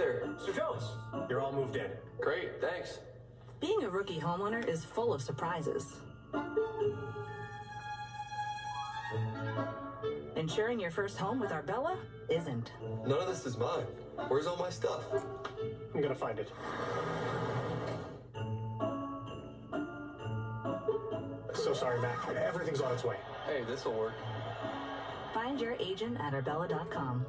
there. Mr. Jones, you're all moved in. Great, thanks. Being a rookie homeowner is full of surprises. Sharing your first home with Arbella isn't. None of this is mine. Where's all my stuff? I'm gonna find it. So sorry, Mac. Everything's on its way. Hey, this'll work. Find your agent at Arbella.com.